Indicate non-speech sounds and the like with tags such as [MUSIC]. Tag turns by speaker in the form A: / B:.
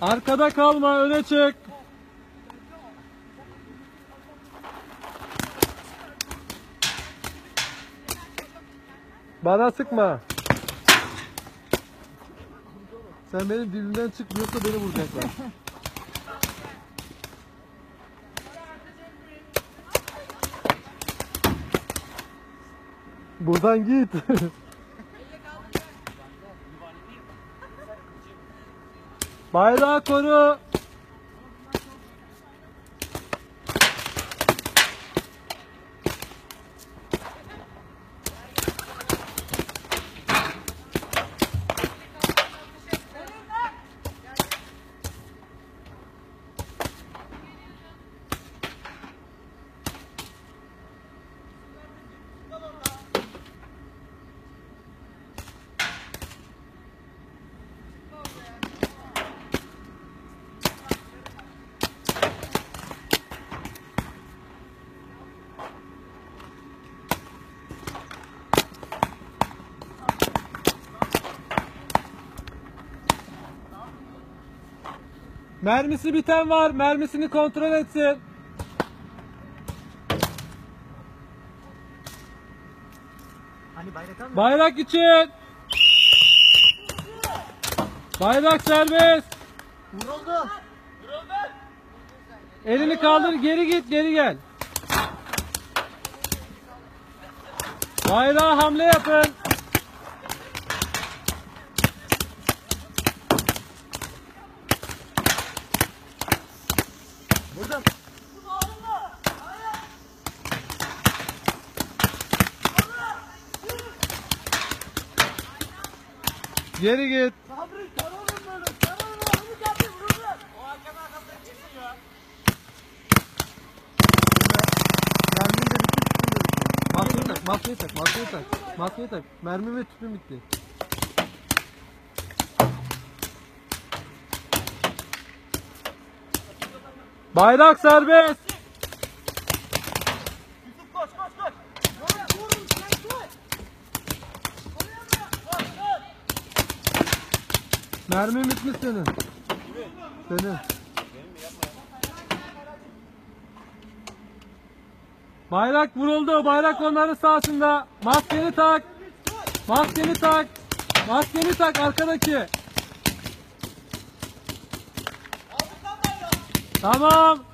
A: Arkada kalma, öne çık. Bana sıkma. Sen benim dibimden çık yoksa beni vuracaklar. Buradan git. [LAUGHS] Bayrağı koru. Mermisi biten var. Mermisini kontrol etsin.
B: Hani bayrak.
A: Bayrak için. Bayrak serbest.
B: Vuruldu.
A: Elini kaldır, geri git, geri gel. Bayrağa hamle yapın.
B: Vurdum.
A: Geri git.
B: Sabri sarılın böyle. Sarılın. Onu geldi vuruldu. O arkadan arkasına çıksın ya.
A: Mermin de bitti. Maskeyi tak, maskeyi tak, maskeyi tak. Maskeyi tak. Mermi ve tüpün bitti.
B: Koş koş.
A: Mermi bitmiş senin. Senin. Bayrak vuruldu. Bayrak onların sahasında. Maskeni tak. Maskeni tak. Maskeni tak arkadaki. Tamam.